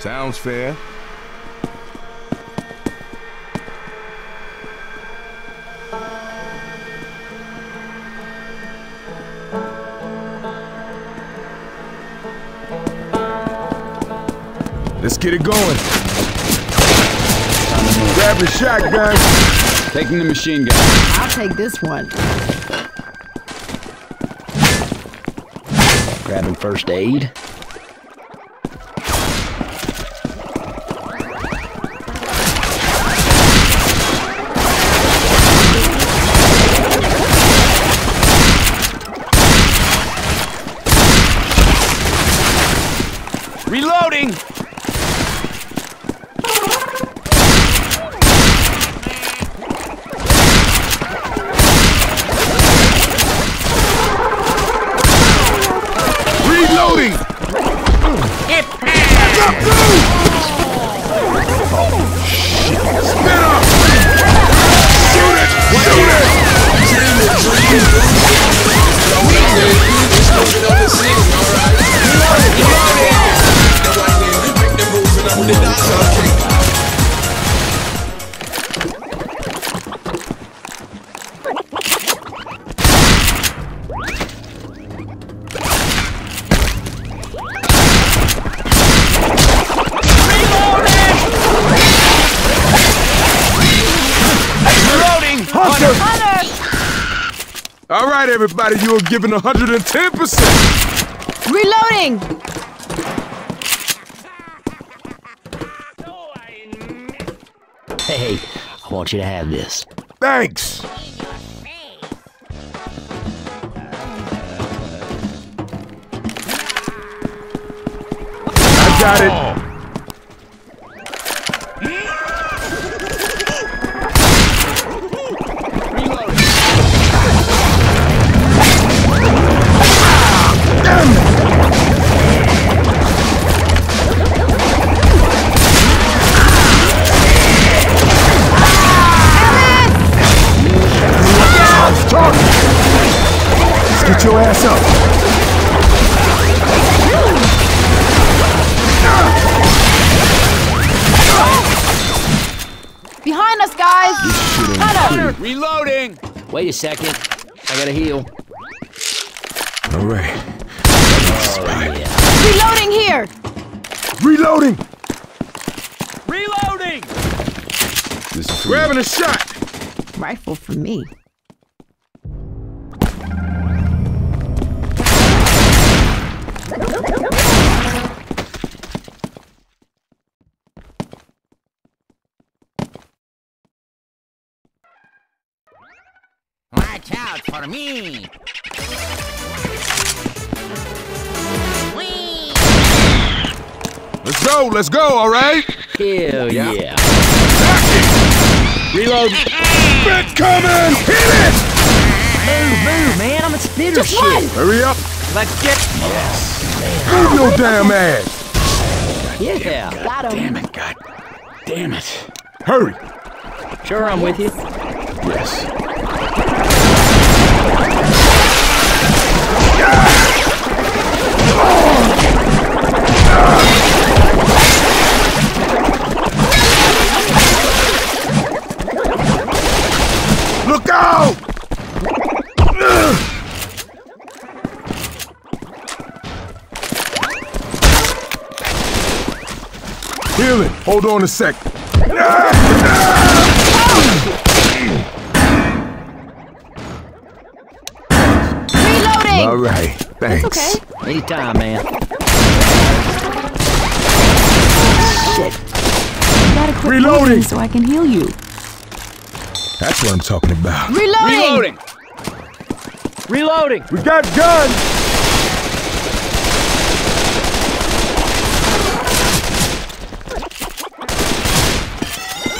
Sounds fair. Let's get it going. Grab the shotgun. Taking the machine gun. I'll take this one. Grabbing first aid. Right, everybody, you are giving 110%. Reloading! Hey, I want you to have this. Thanks. I got it. Get your ass up. Behind us, guys! Hunter! Reloading! Wait a second. I gotta heal. All right. Reloading here! Reloading. Reloading! Grabbing a shot. Rifle for me. Watch out for me! Whee! Let's go. Let's go. All right. Hell Yeah. yeah. Reload! Bit coming. Hit it. Move, move, man. I'm a spitter Just shit. one! Hurry up. Let's get... Yes. Move your damn ass. Yeah. Got him. it, God damn it. Hurry. Sure, I'm with you. Yes. Look out! Healing. Hold on a sec. Reloading! All right. Thanks. Okay. Anytime, man. Shit. Gotta quit Reloading. so I can heal you. That's what I'm talking about. Reloading! Reloading! Reloading! We got guns.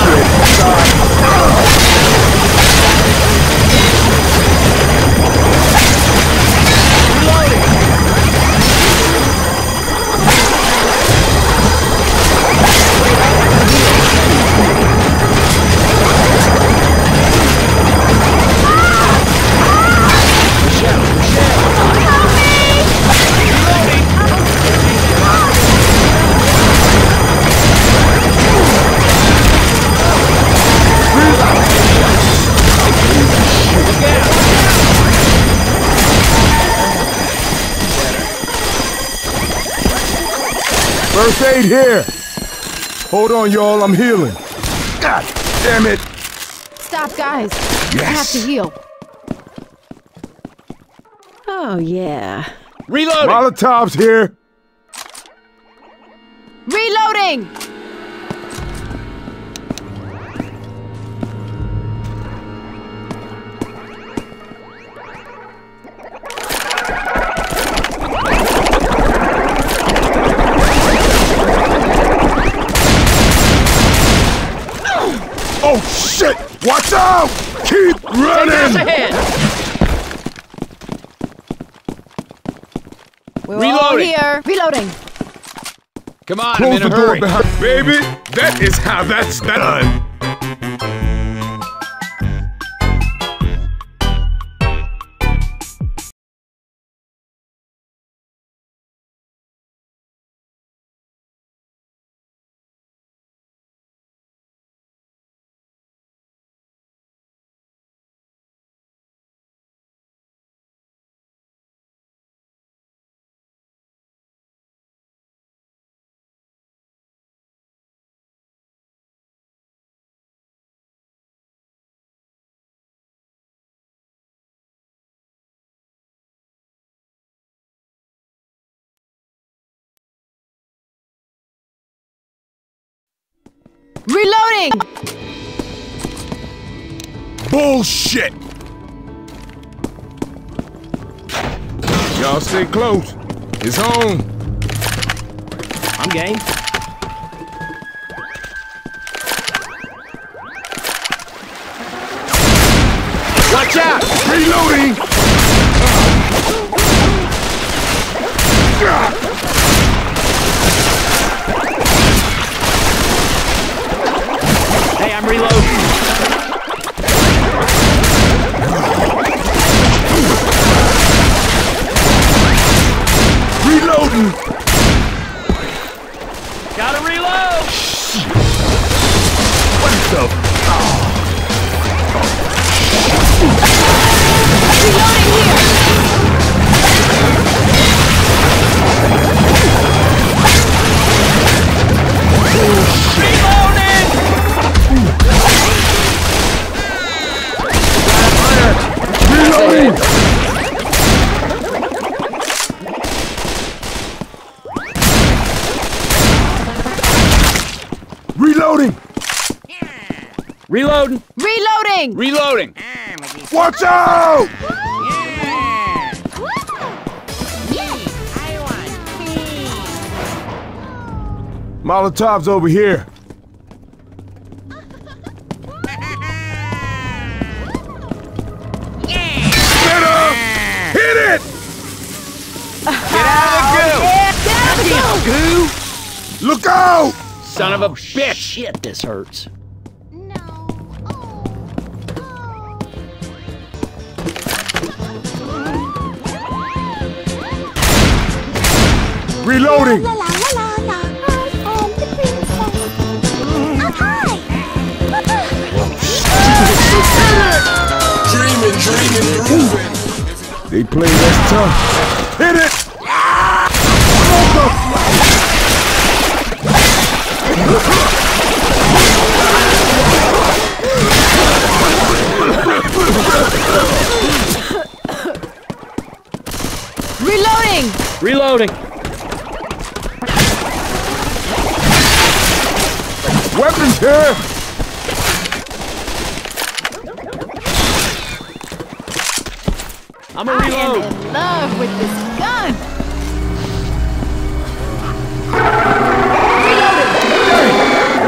Hundred. Aid here. Hold on, y'all. I'm healing. God damn it. Stop, guys. I have to heal. Oh, yeah. Reloading! Molotov's here. Reloading! Watch out. Keep running. ahead! We're all Reloading. here. Reloading. Come on, I'm Close in the a door hurry. behind. Baby, that is how that's done. Reloading! Bullshit. Y'all stay close. It's on. I'm game. Watch out! Reloading. Hey, I'm reloading. Reloading. Gotta reload! What the? Reloading Watch out! Molotov's over here. Get up! Hit it! Get out of Get out of the goo! Look out! Son of a bitch! Shit, this hurts. Reloading! La la la. They play us tough. Hit it! Reloading! Reloading. Weapons here! I'm a I am reload. in love with this gun!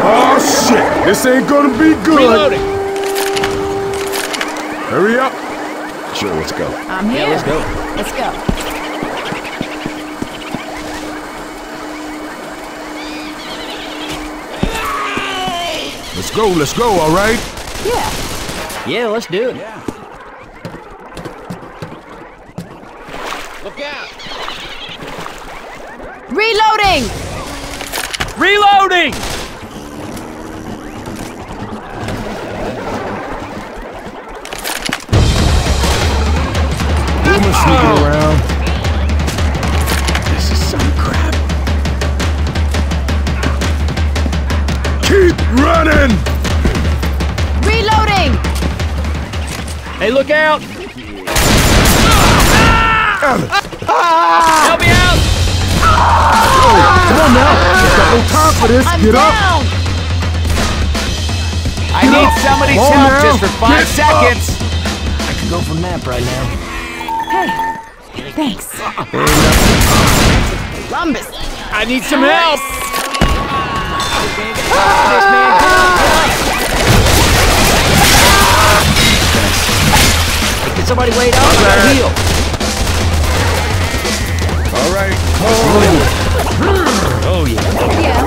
Oh shit! This ain't gonna be good! Reloading! Hurry up! Sure, let's go. I'm here. Yeah, let's go. Let's go. Let's go, let's go, alright? Yeah. Yeah, let's do it. Look out! Reloading! Reloading! Hey, look out! Help me out! Come on now! Ain't got no time for this. I'm Get up! down! I need somebody's Come help now. just for five Get up. seconds. I could go for a nap right now. Hey, thanks. Columbus. I need some help. Hey, somebody wait up? I gotta heal. All right. Oh, yeah. Yeah.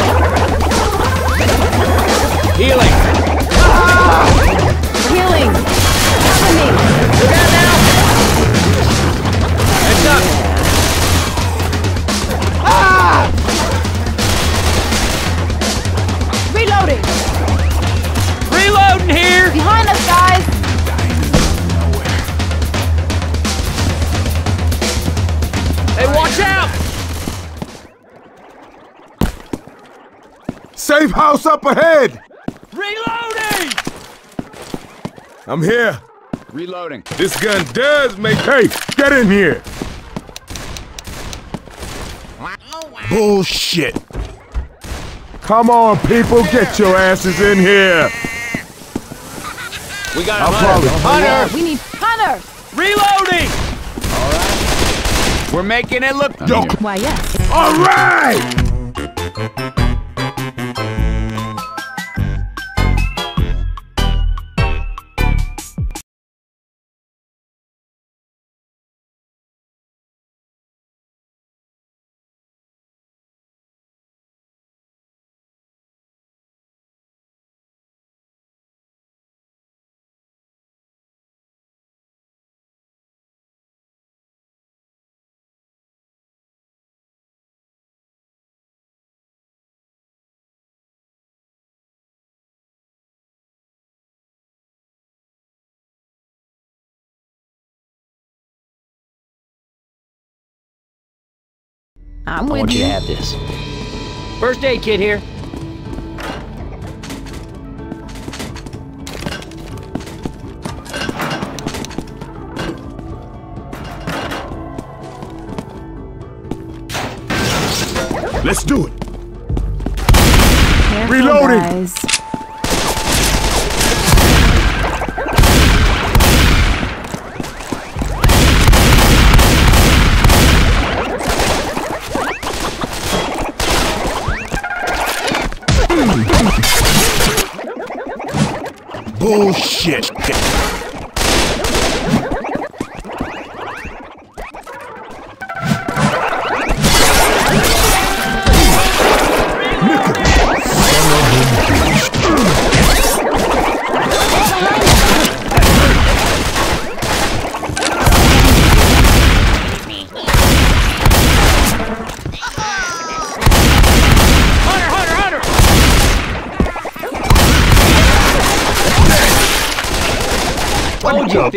Healing. Healing. Cover me. Heads up. Ah! Reloading. Reloading here. Behind us, guys. Safe house up ahead! Reloading. I'm here. Reloading. This gun does make. Hey, get in here! Bullshit! Come on, people, get your asses in here! We got a I'll hunter. Hunter. We need Hunter. Reloading. All right. We're making it look. Yo, Why, yes. all right! I'm I with want you you. to have this. First aid kit here. Bullshit!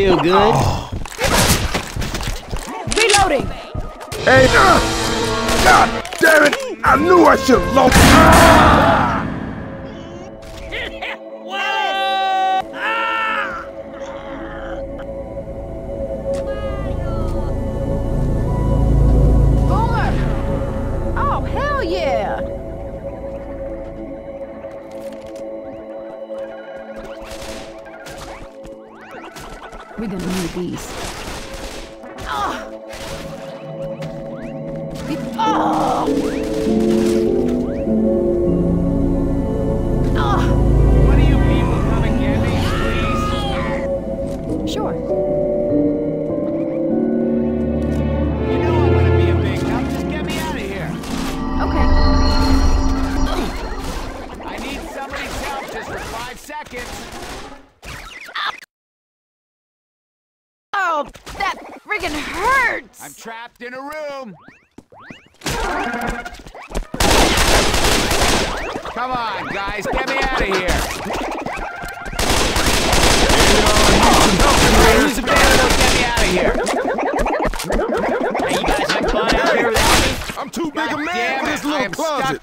Feel good. Reloading. Hey, uh, God damn it! I knew I should have lost. Ah! We're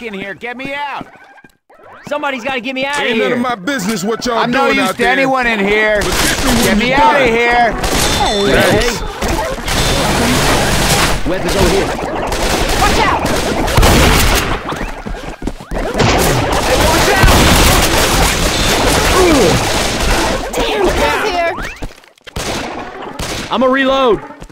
in here. Get me out. Somebody's got to get me out of Ain't none of my business what y'all doing out there. I'm no use to anyone in here. Get me when Get you me done. out of here. Thanks. Weapons over here. Watch out! Damn, get here! I'm a reload. Reload.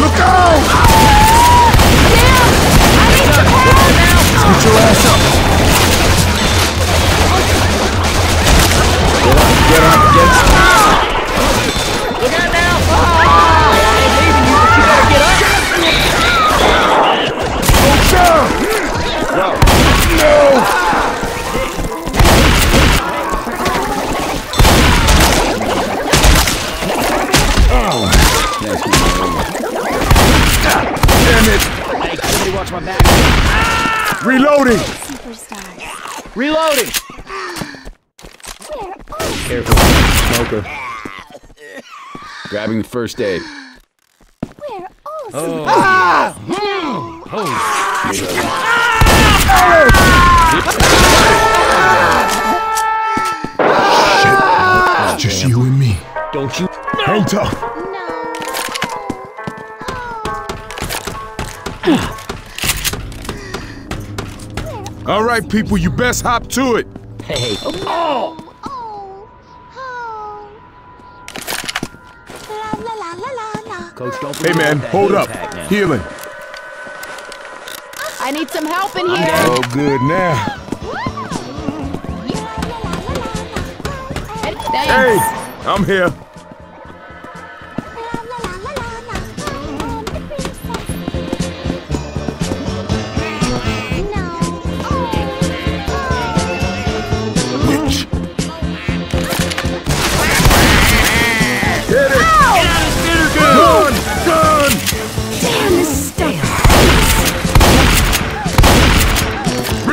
Look out! I need help! Get your ass up! Look out now. I watch my back. Ah! Reloading! Superstars. Reloading. Careful. Smoker. Grabbing the first aid. Where are It's just you and me. Don't you? Hang tough. All right, people, you best hop to it. Hey. Oh, oh, oh. La la la la la la. Coach, don't Hey, man, hold up. now. Healing. I need some help in here! Oh, good now. Hey, I'm here.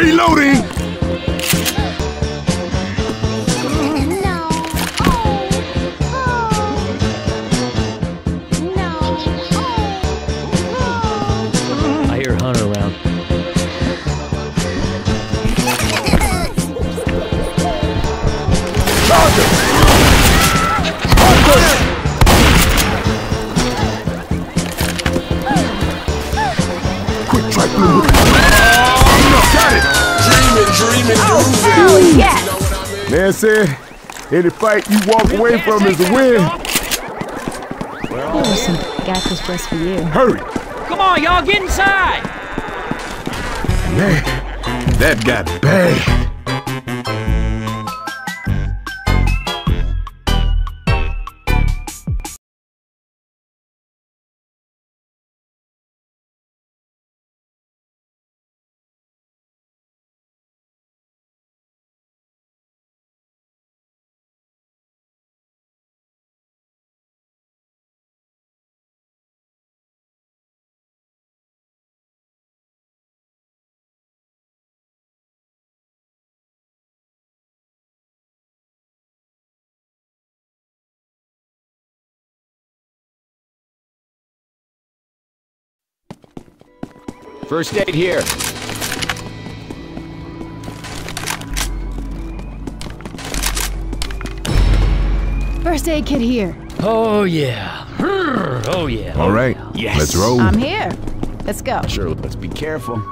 Reloading! Any fight you walk away from is a win. Listen, got this just for you. Hurry! Come on, y'all, get inside. Man, that got bad. First aid here. First aid kit here. Oh yeah. Oh yeah. All right, Yes. let's roll. I'm here. Let's go. Sure, let's be careful.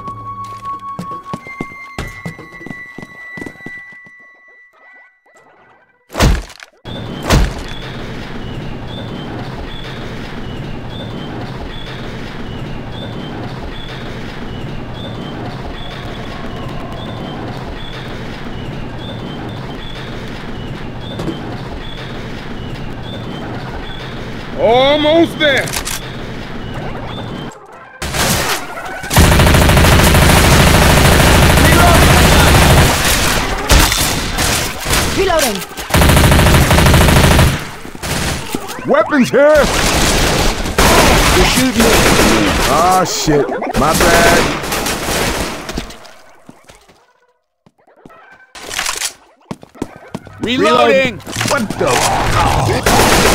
Almost there. Reloading. Weapons here. You're shooting me. Ah, shit. My bad. Reloading. What the? Don't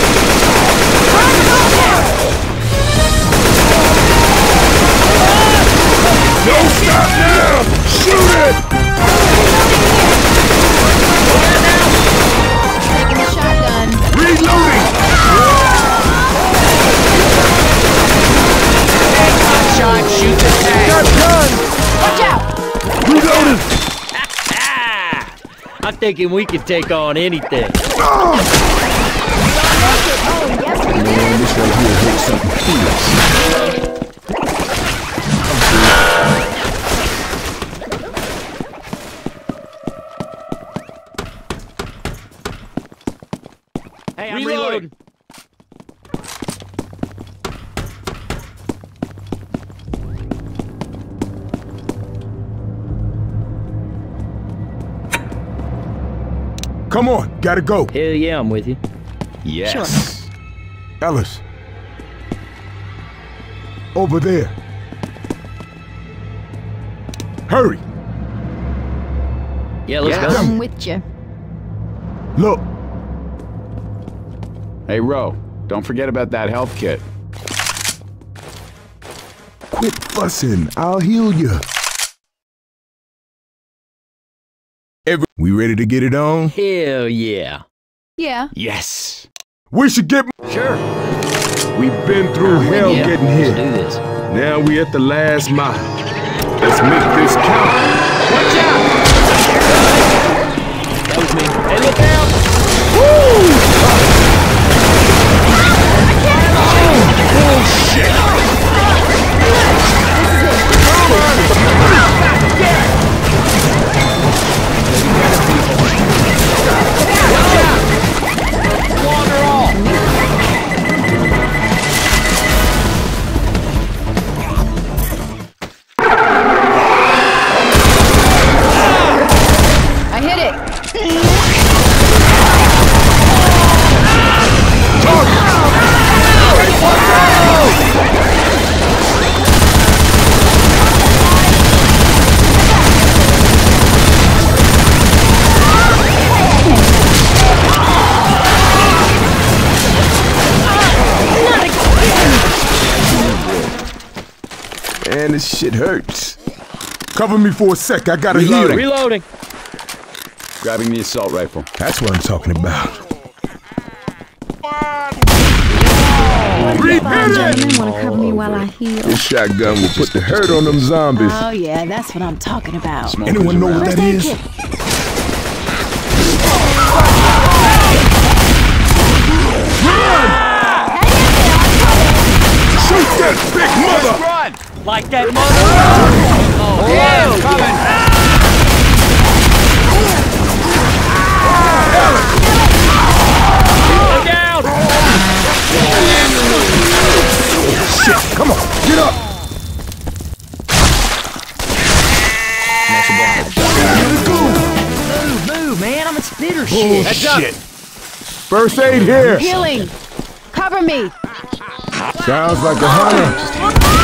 stop now! Shoot it! Taking the shotgun. Reloading! Shot, shoot the tank. Got gun! Watch out. Reloading! I'm thinking we could take on anything. Ah! Oh, yes, we did. This right here hurts something fierce. Reloading. reloading. Come on, gotta go. Hell yeah, I'm with you. Yes. Ellis. Over there. Hurry! Yeah, let's Yes. go. I'm with you. Look, Hey, Ro, don't forget about that health kit. quit fussing. I'll heal you. Every we ready to get it on? Hell yeah. Yeah. Yes. We should get. Sure. We've been through hell yeah. getting Let's do this. Now we at the last mile. Let's make this count. Watch out! Water this shit hurts. Cover me for a sec. I gotta heal. Reloading. Reloading. Grabbing the assault rifle. That's what I'm talking about. Fine, gentlemen, want to cover me while I heal? This shotgun will put the hurt on them zombies. Oh yeah, that's what I'm talking about. Smokers Anyone know what around. that First aid is? kit. Shoot that big mother! Run! Like that mother. Oh, Yeah, hell coming. Look out! Shit, come on, get up! Move, move, man. I'm a spitter shit. Heads up. Shit. First aid here. Healing. Cover me. Sounds like a hunter.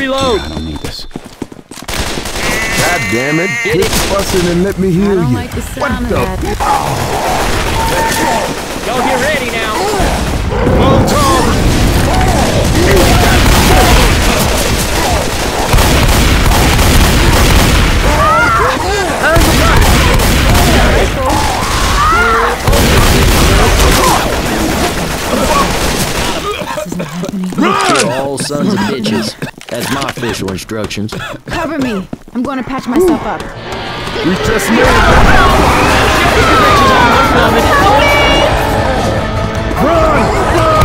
reload. I don't need this. God damn it. Get Quit it. fussing and let me I heal don't you. like the what sound of the? that. Y'all get ready now. You're all sons of bitches. That's my official instructions. Cover me. I'm going to patch myself up. We just made it. Coming. Run!